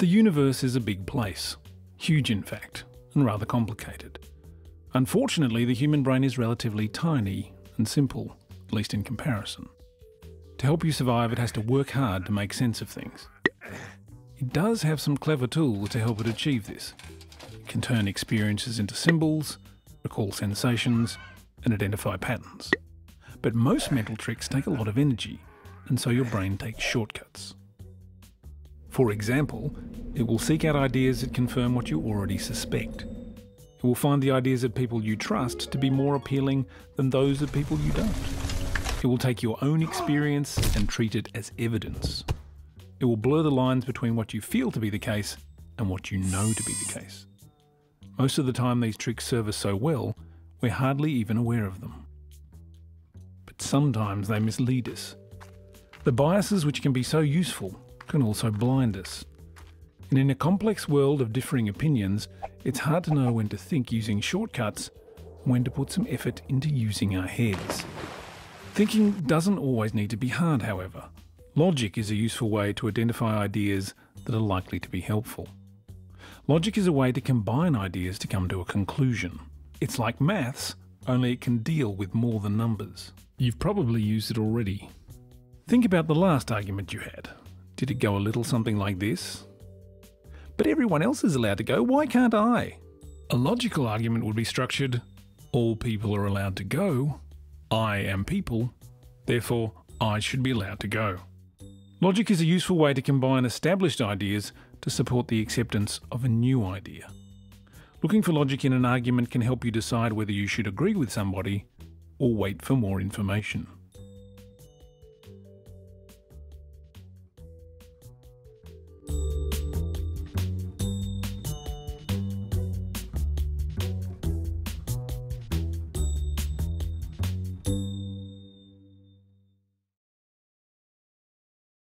The universe is a big place, huge in fact, and rather complicated. Unfortunately, the human brain is relatively tiny and simple, at least in comparison. To help you survive, it has to work hard to make sense of things. It does have some clever tools to help it achieve this. It can turn experiences into symbols, recall sensations, and identify patterns. But most mental tricks take a lot of energy, and so your brain takes shortcuts. For example, it will seek out ideas that confirm what you already suspect. It will find the ideas of people you trust to be more appealing than those of people you don't. It will take your own experience and treat it as evidence. It will blur the lines between what you feel to be the case and what you know to be the case. Most of the time, these tricks serve us so well, we're hardly even aware of them. But sometimes they mislead us. The biases which can be so useful can also blind us. And in a complex world of differing opinions, it's hard to know when to think using shortcuts when to put some effort into using our heads. Thinking doesn't always need to be hard, however. Logic is a useful way to identify ideas that are likely to be helpful. Logic is a way to combine ideas to come to a conclusion. It's like maths, only it can deal with more than numbers. You've probably used it already. Think about the last argument you had. Did it go a little something like this? But everyone else is allowed to go, why can't I? A logical argument would be structured all people are allowed to go, I am people, therefore I should be allowed to go. Logic is a useful way to combine established ideas to support the acceptance of a new idea. Looking for logic in an argument can help you decide whether you should agree with somebody or wait for more information.